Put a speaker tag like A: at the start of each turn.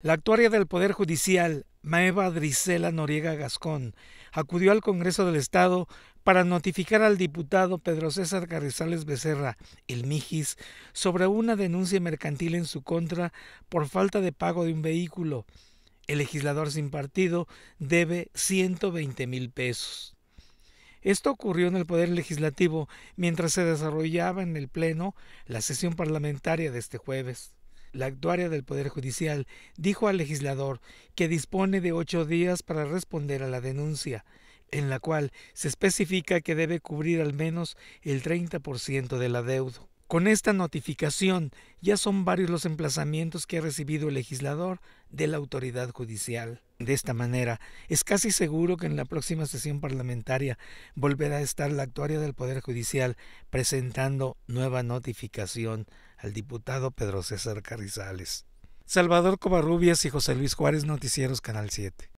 A: La actuaria del Poder Judicial, Maeva Drisela Noriega Gascón, acudió al Congreso del Estado para notificar al diputado Pedro César Carrizales Becerra, el Mijis, sobre una denuncia mercantil en su contra por falta de pago de un vehículo. El legislador sin partido debe 120 mil pesos. Esto ocurrió en el Poder Legislativo mientras se desarrollaba en el Pleno la sesión parlamentaria de este jueves. La actuaria del Poder Judicial dijo al legislador que dispone de ocho días para responder a la denuncia, en la cual se especifica que debe cubrir al menos el 30% del adeudo. Con esta notificación ya son varios los emplazamientos que ha recibido el legislador de la autoridad judicial. De esta manera, es casi seguro que en la próxima sesión parlamentaria volverá a estar la actuaria del Poder Judicial presentando nueva notificación al diputado Pedro César Carrizales. Salvador Covarrubias y José Luis Juárez, Noticieros Canal 7.